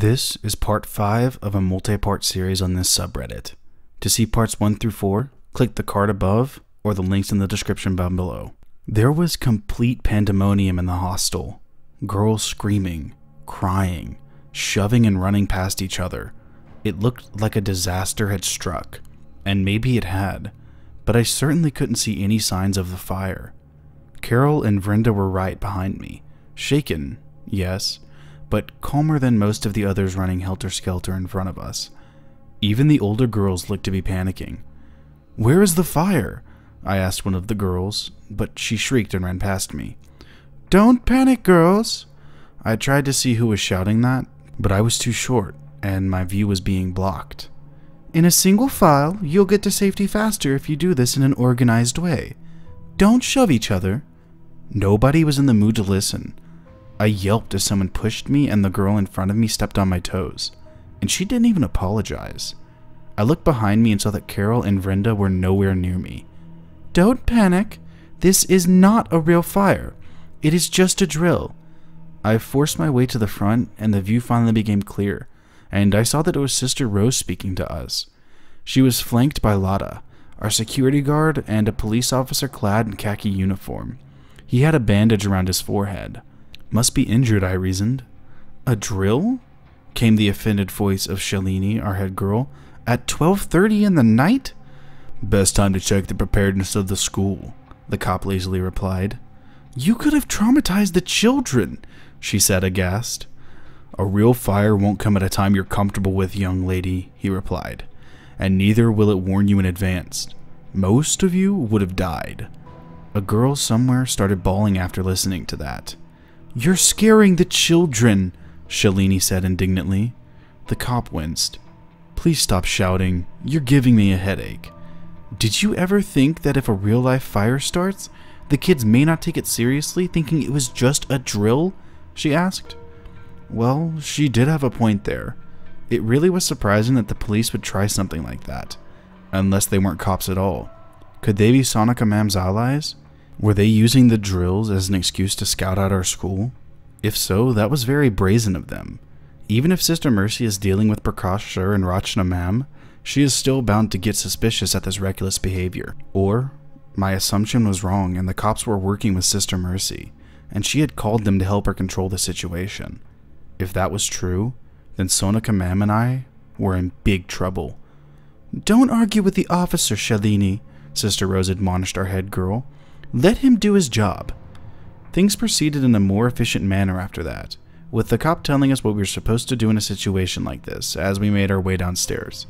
This is part 5 of a multi part series on this subreddit. To see parts 1 through 4, click the card above or the links in the description down below. There was complete pandemonium in the hostel. Girls screaming, crying, shoving and running past each other. It looked like a disaster had struck, and maybe it had, but I certainly couldn't see any signs of the fire. Carol and Vrinda were right behind me, shaken, yes, but calmer than most of the others running helter skelter in front of us. Even the older girls looked to be panicking. Where is the fire? I asked one of the girls, but she shrieked and ran past me. Don't panic, girls! I tried to see who was shouting that, but I was too short, and my view was being blocked. In a single file, you'll get to safety faster if you do this in an organized way. Don't shove each other. Nobody was in the mood to listen. I yelped as someone pushed me and the girl in front of me stepped on my toes, and she didn't even apologize. I looked behind me and saw that Carol and Vrinda were nowhere near me. Don't panic. This is not a real fire. It is just a drill. I forced my way to the front, and the view finally became clear, and I saw that it was Sister Rose speaking to us. She was flanked by Lada, our security guard, and a police officer clad in khaki uniform. He had a bandage around his forehead. Must be injured, I reasoned. A drill? came the offended voice of Shalini, our head girl. At 12:30 in the night? Best time to check the preparedness of the school, the cop lazily replied. You could have traumatized the children, she said aghast. A real fire won't come at a time you're comfortable with, young lady, he replied, and neither will it warn you in advance. Most of you would have died. A girl somewhere started bawling after listening to that. You're scaring the children, Shalini said indignantly. The cop winced. Please stop shouting. You're giving me a headache. Did you ever think that if a real life fire starts, the kids may not take it seriously, thinking it was just a drill? She asked. Well, she did have a point there. It really was surprising that the police would try something like that, unless they weren't cops at all. Could they be Sonika Ma'am's allies? Were they using the drills as an excuse to scout out our school? If so, that was very brazen of them. Even if Sister Mercy is dealing with Prakash Sir and Rachna Ma'am, she is still bound to get suspicious at this reckless behavior. Or, my assumption was wrong and the cops were working with Sister Mercy, and she had called them to help her control the situation. If that was true, then Sonika Ma'am and I were in big trouble. Don't argue with the officer, Shalini, Sister Rose admonished our head girl. Let him do his job. Things proceeded in a more efficient manner after that, with the cop telling us what we were supposed to do in a situation like this as we made our way downstairs.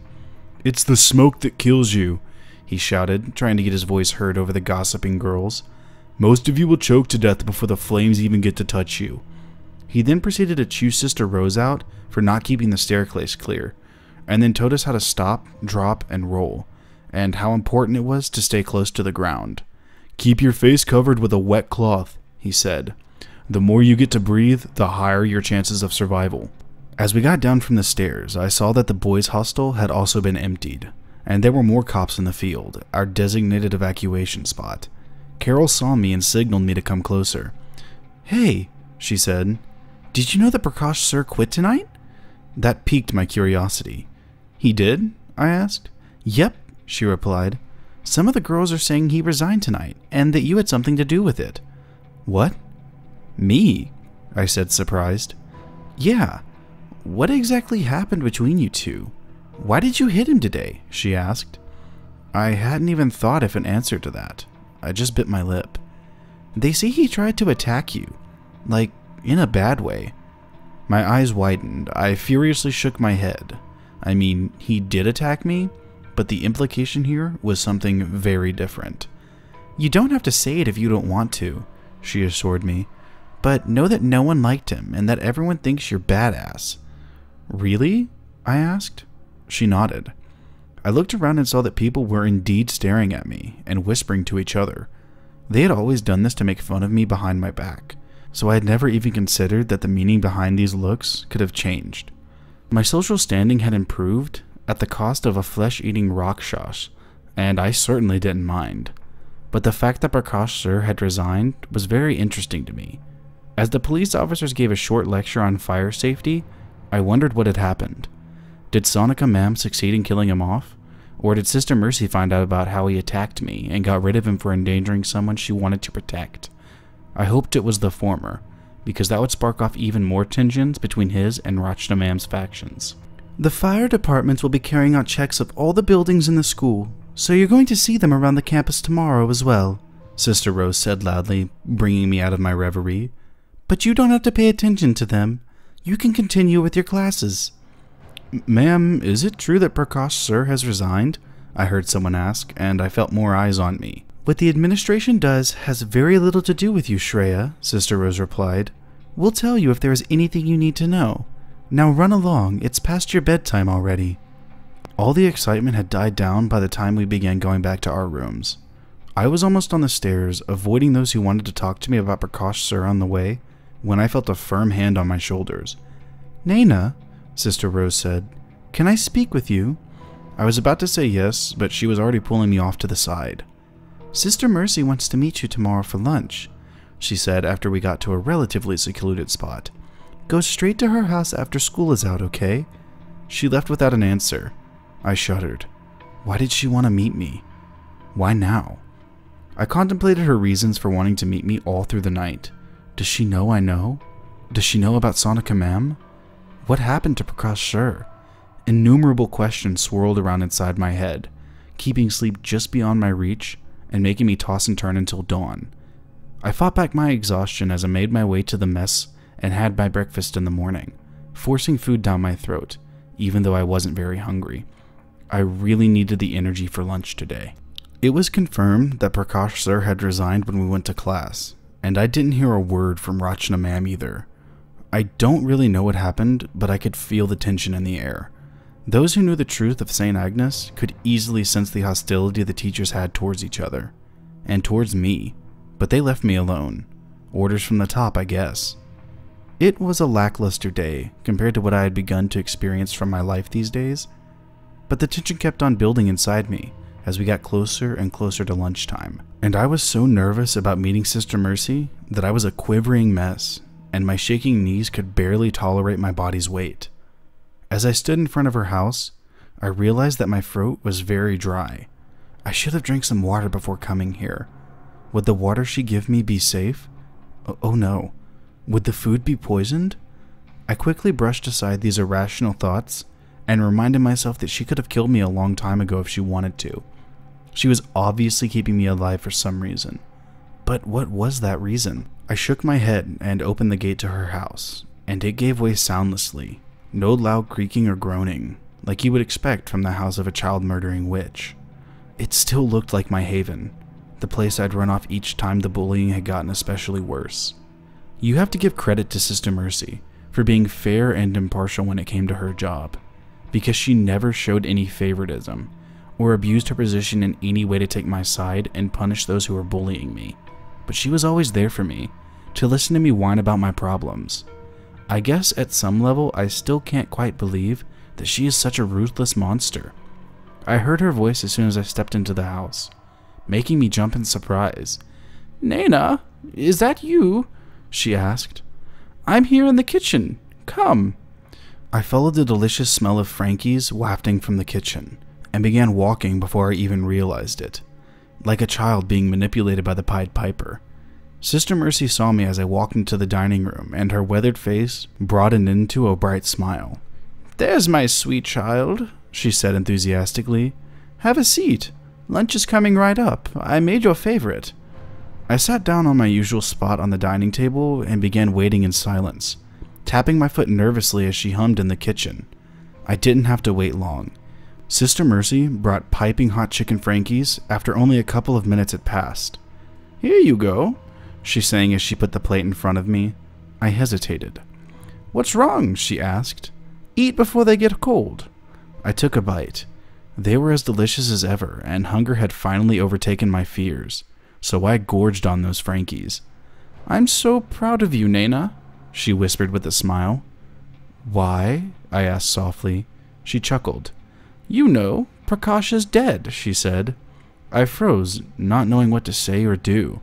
It's the smoke that kills you, he shouted, trying to get his voice heard over the gossiping girls. Most of you will choke to death before the flames even get to touch you. He then proceeded to chew Sister Rose out for not keeping the staircase clear, and then told us how to stop, drop, and roll, and how important it was to stay close to the ground. Keep your face covered with a wet cloth, he said. The more you get to breathe, the higher your chances of survival. As we got down from the stairs, I saw that the boys' hostel had also been emptied, and there were more cops in the field, our designated evacuation spot. Carol saw me and signaled me to come closer. Hey, she said, did you know that Prakash Sir quit tonight? That piqued my curiosity. He did? I asked. Yep, she replied. Some of the girls are saying he resigned tonight, and that you had something to do with it. What? Me? I said, surprised. Yeah. What exactly happened between you two? Why did you hit him today? she asked. I hadn't even thought of an answer to that. I just bit my lip. They say he tried to attack you. Like, in a bad way. My eyes widened. I furiously shook my head. I mean, he did attack me, but the implication here was something very different. You don't have to say it if you don't want to, she assured me, but know that no one liked him and that everyone thinks you're badass. Really? I asked. She nodded. I looked around and saw that people were indeed staring at me and whispering to each other. They had always done this to make fun of me behind my back, so I had never even considered that the meaning behind these looks could have changed. My social standing had improved, at the cost of a flesh eating Rakshas, and I certainly didn't mind. But the fact that Prakash Sir had resigned was very interesting to me. As the police officers gave a short lecture on fire safety, I wondered what had happened. Did Sonika Ma'am succeed in killing him off? Or did Sister Mercy find out about how he attacked me and got rid of him for endangering someone she wanted to protect? I hoped it was the former, because that would spark off even more tensions between his and Rachna Ma'am's factions. The fire departments will be carrying out checks of all the buildings in the school, so you're going to see them around the campus tomorrow as well, Sister Rose said loudly, bringing me out of my reverie. But you don't have to pay attention to them. You can continue with your classes. Ma'am, is it true that Prakash Sir has resigned? I heard someone ask, and I felt more eyes on me. What the administration does has very little to do with you, Shreya, Sister Rose replied. We'll tell you if there is anything you need to know. Now run along, it's past your bedtime already. All the excitement had died down by the time we began going back to our rooms. I was almost on the stairs, avoiding those who wanted to talk to me about Prakash Sir on the way, when I felt a firm hand on my shoulders. Naina, Sister Rose said. Can I speak with you? I was about to say yes, but she was already pulling me off to the side. Sister Mercy wants to meet you tomorrow for lunch, she said after we got to a relatively secluded spot. Go straight to her house after school is out, okay? She left without an answer. I shuddered. Why did she want to meet me? Why now? I contemplated her reasons for wanting to meet me all through the night. Does she know I know? Does she know about Sonika Ma'am? What happened to Prakash Sir? Innumerable questions swirled around inside my head, keeping sleep just beyond my reach and making me toss and turn until dawn. I fought back my exhaustion as I made my way to the mess and had my breakfast in the morning, forcing food down my throat, even though I wasn't very hungry. I really needed the energy for lunch today. It was confirmed that Prakash Sir had resigned when we went to class, and I didn't hear a word from Rachna Ma'am either. I don't really know what happened, but I could feel the tension in the air. Those who knew the truth of St. Agnes could easily sense the hostility the teachers had towards each other, and towards me, but they left me alone. Orders from the top, I guess. It was a lackluster day compared to what I had begun to experience from my life these days, but the tension kept on building inside me as we got closer and closer to lunchtime. And I was so nervous about meeting Sister Mercy that I was a quivering mess and my shaking knees could barely tolerate my body's weight. As I stood in front of her house, I realized that my throat was very dry. I should have drank some water before coming here. Would the water she give me be safe? Oh, oh no. Would the food be poisoned? I quickly brushed aside these irrational thoughts and reminded myself that she could have killed me a long time ago if she wanted to. She was obviously keeping me alive for some reason. But what was that reason? I shook my head and opened the gate to her house, and it gave way soundlessly, no loud creaking or groaning, like you would expect from the house of a child murdering witch. It still looked like my haven, the place I'd run off each time the bullying had gotten especially worse. You have to give credit to Sister Mercy for being fair and impartial when it came to her job, because she never showed any favoritism or abused her position in any way to take my side and punish those who were bullying me but she was always there for me, to listen to me whine about my problems. I guess at some level I still can't quite believe that she is such a ruthless monster. I heard her voice as soon as I stepped into the house, making me jump in surprise. Naina, is that you? She asked. I'm here in the kitchen. Come. I followed the delicious smell of Frankie's wafting from the kitchen and began walking before I even realized it like a child being manipulated by the Pied Piper. Sister Mercy saw me as I walked into the dining room, and her weathered face broadened into a bright smile. There's my sweet child, she said enthusiastically. Have a seat. Lunch is coming right up. I made your favorite. I sat down on my usual spot on the dining table and began waiting in silence, tapping my foot nervously as she hummed in the kitchen. I didn't have to wait long. Sister Mercy brought piping hot chicken Frankies after only a couple of minutes had passed. Here you go, she sang as she put the plate in front of me. I hesitated. What's wrong? she asked. Eat before they get cold. I took a bite. They were as delicious as ever, and hunger had finally overtaken my fears, so I gorged on those Frankies. I'm so proud of you, Naina, she whispered with a smile. Why? I asked softly. She chuckled. You know, Prakash is dead, she said. I froze, not knowing what to say or do.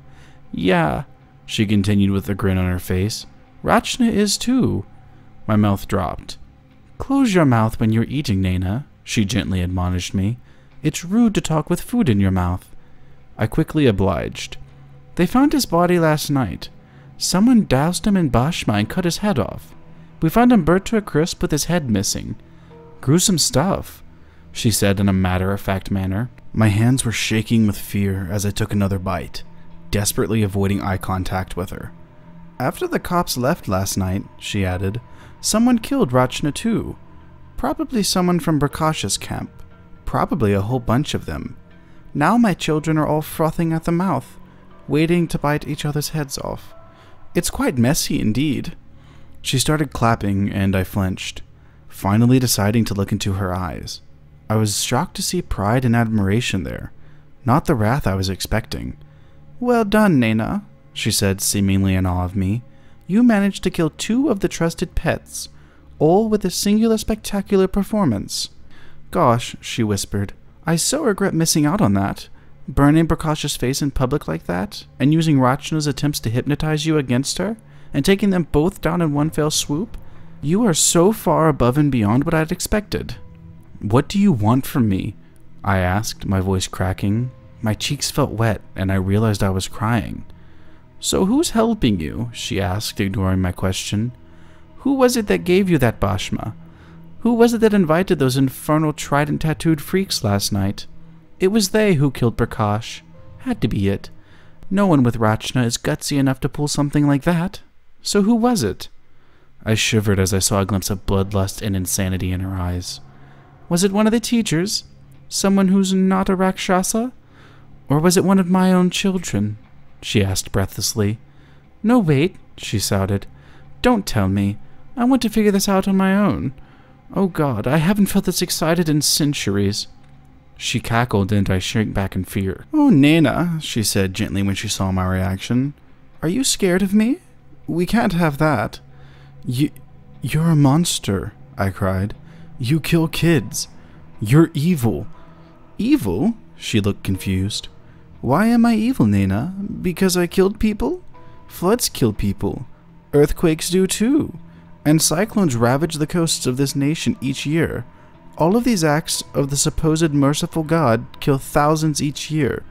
Yeah, she continued with a grin on her face. Rachna is too. My mouth dropped. Close your mouth when you're eating, Naina, she gently admonished me. It's rude to talk with food in your mouth. I quickly obliged. They found his body last night. Someone doused him in bhasma and cut his head off. We found him burnt to a crisp with his head missing. Gruesome stuff, she said in a matter of fact manner. My hands were shaking with fear as I took another bite, desperately avoiding eye contact with her. After the cops left last night, she added, someone killed Rachna too. Probably someone from Prakash's camp. Probably a whole bunch of them. Now my children are all frothing at the mouth, waiting to bite each other's heads off. It's quite messy indeed. She started clapping, and I flinched, finally deciding to look into her eyes. I was shocked to see pride and admiration there, not the wrath I was expecting. Well done, Naina, she said, seemingly in awe of me. You managed to kill two of the trusted pets, all with a singular spectacular performance. Gosh, she whispered, I so regret missing out on that. Burning Prakash's face in public like that, and using Rachna's attempts to hypnotize you against her, and taking them both down in one fell swoop? You are so far above and beyond what I'd expected. What do you want from me? I asked, my voice cracking. My cheeks felt wet, and I realized I was crying. So who's helping you? she asked, ignoring my question. Who was it that gave you that bhasma? Who was it that invited those infernal trident tattooed freaks last night? It was they who killed Prakash. Had to be it. No one with Rachna is gutsy enough to pull something like that. So who was it? I shivered as I saw a glimpse of bloodlust and insanity in her eyes. Was it one of the teachers? Someone who's not a Rakshasa? Or was it one of my own children? she asked breathlessly. No, wait, she shouted. Don't tell me. I want to figure this out on my own. Oh God, I haven't felt this excited in centuries. She cackled and I shrank back in fear. Oh, Naina, she said gently when she saw my reaction. Are you scared of me? We can't have that. You, you're a monster, I cried. You kill kids. You're evil. Evil? She looked confused. Why am I evil, Naina? Because I killed people? Floods kill people. Earthquakes do too. And cyclones ravage the coasts of this nation each year. All of these acts of the supposed merciful God kill thousands each year.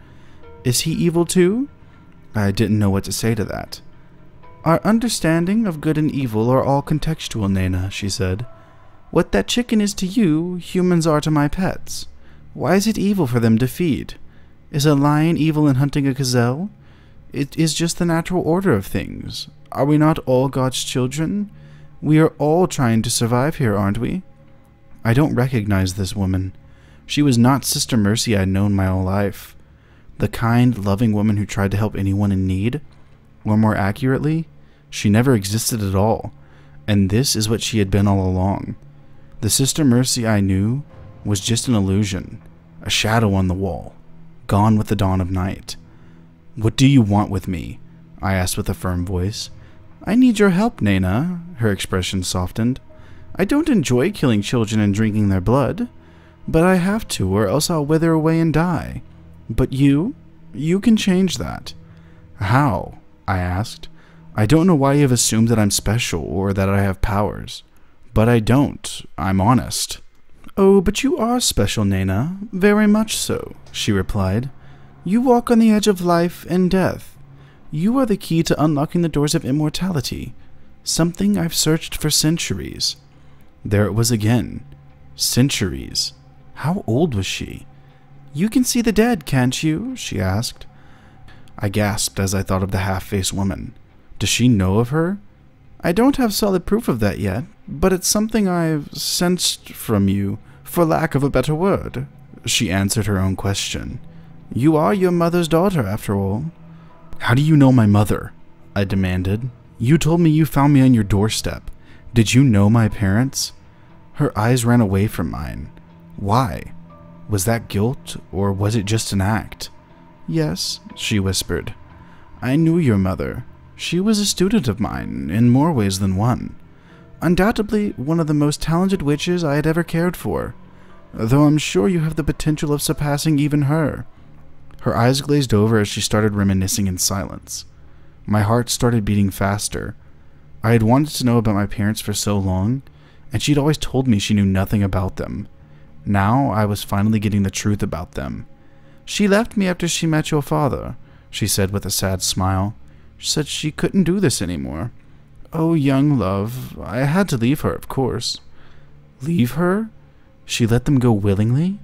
Is he evil too? I didn't know what to say to that. Our understanding of good and evil are all contextual, Naina, she said. What that chicken is to you, humans are to my pets. Why is it evil for them to feed? Is a lion evil in hunting a gazelle? It is just the natural order of things. Are we not all God's children? We are all trying to survive here, aren't we? I don't recognize this woman. She was not Sister Mercy I'd known my whole life. The kind, loving woman who tried to help anyone in need. Or more accurately, she never existed at all, and this is what she had been all along. The Sister Mercy I knew was just an illusion, a shadow on the wall, gone with the dawn of night. What do you want with me? I asked with a firm voice. I need your help, Naina, her expression softened. I don't enjoy killing children and drinking their blood, but I have to, or else I'll wither away and die. But you? You can change that. How? I asked. I don't know why you have assumed that I'm special or that I have powers. But I don't. I'm honest. Oh, but you are special, Naina. Very much so, she replied. You walk on the edge of life and death. You are the key to unlocking the doors of immortality, something I've searched for centuries. There it was again. Centuries. How old was she? You can see the dead, can't you? she asked. I gasped as I thought of the half faced woman. Does she know of her? I don't have solid proof of that yet, but it's something I've sensed from you, for lack of a better word. She answered her own question. You are your mother's daughter, after all. How do you know my mother? I demanded. You told me you found me on your doorstep. Did you know my parents? Her eyes ran away from mine. Why? Was that guilt, or was it just an act? Yes, she whispered. I knew your mother. She was a student of mine, in more ways than one. Undoubtedly one of the most talented witches I had ever cared for, though I'm sure you have the potential of surpassing even her. Her eyes glazed over as she started reminiscing in silence. My heart started beating faster. I had wanted to know about my parents for so long, and she'd always told me she knew nothing about them. Now I was finally getting the truth about them. She left me after she met your father, she said with a sad smile. She said she couldn't do this anymore. Oh, young love, I had to leave her, of course. Leave her? She let them go willingly?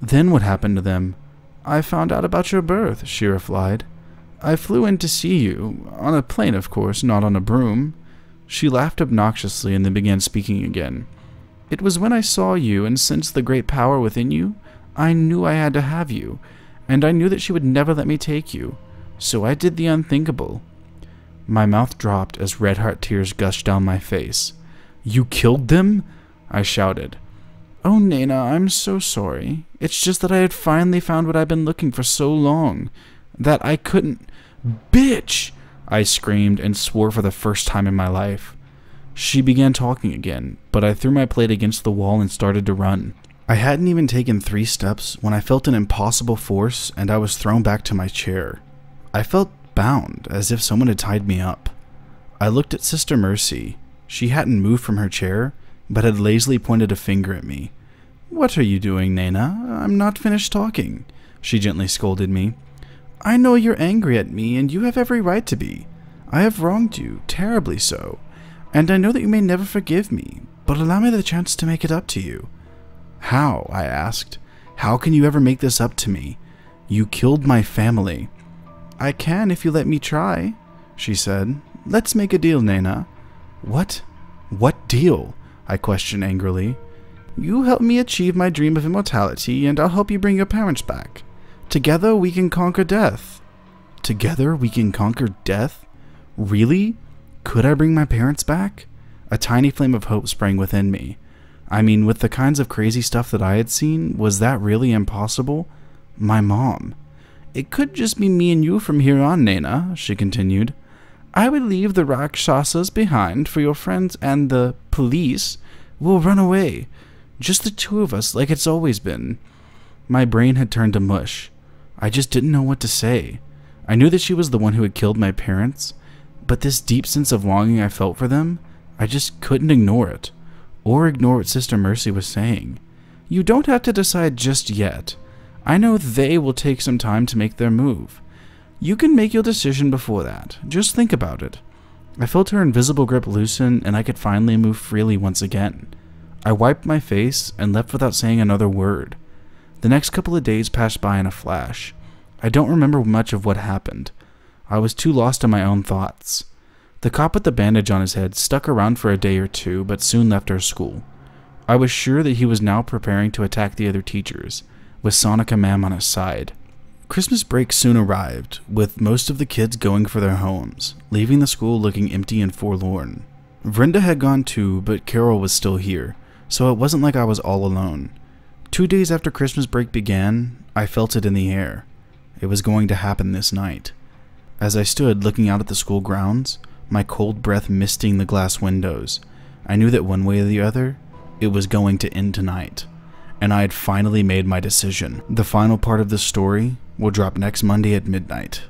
Then what happened to them? I found out about your birth, she replied. I flew in to see you, on a plane, of course, not on a broom. She laughed obnoxiously and then began speaking again. It was when I saw you and sensed the great power within you, I knew I had to have you, and I knew that she would never let me take you. So I did the unthinkable. My mouth dropped as red heart tears gushed down my face. You killed them? I shouted. Oh, Naina, I'm so sorry. It's just that I had finally found what I've been looking for so long. That I couldn't. Bitch! I screamed and swore for the first time in my life. She began talking again, but I threw my plate against the wall and started to run. I hadn't even taken three steps when I felt an impossible force and I was thrown back to my chair. I felt bound, as if someone had tied me up. I looked at Sister Mercy. She hadn't moved from her chair, but had lazily pointed a finger at me. What are you doing, Naina? I'm not finished talking, she gently scolded me. I know you're angry at me, and you have every right to be. I have wronged you, terribly so, and I know that you may never forgive me, but allow me the chance to make it up to you. How? I asked. How can you ever make this up to me? You killed my family. I can if you let me try, she said. Let's make a deal, Naina. What? What deal? I questioned angrily. You help me achieve my dream of immortality, and I'll help you bring your parents back. Together we can conquer death. Together we can conquer death? Really? Could I bring my parents back? A tiny flame of hope sprang within me. I mean, with the kinds of crazy stuff that I had seen, was that really impossible? My mom. It could just be me and you from here on, Naina, she continued. I would leave the Rakshasas behind for your friends and the police. We'll run away. Just the two of us, like it's always been. My brain had turned to mush. I just didn't know what to say. I knew that she was the one who had killed my parents, but this deep sense of longing I felt for them, I just couldn't ignore it, or ignore what Sister Mercy was saying. You don't have to decide just yet. I know they will take some time to make their move. You can make your decision before that. Just think about it. I felt her invisible grip loosen, and I could finally move freely once again. I wiped my face and left without saying another word. The next couple of days passed by in a flash. I don't remember much of what happened. I was too lost in my own thoughts. The cop with the bandage on his head stuck around for a day or two, but soon left our school. I was sure that he was now preparing to attack the other teachers, with Sonika Mam on his side. Christmas break soon arrived, with most of the kids going for their homes, leaving the school looking empty and forlorn. Vrinda had gone too, but Carol was still here, so it wasn't like I was all alone. Two days after Christmas break began, I felt it in the air. It was going to happen this night. As I stood looking out at the school grounds, my cold breath misting the glass windows, I knew that one way or the other, it was going to end tonight. And I had finally made my decision. The final part of this story will drop next Monday at midnight.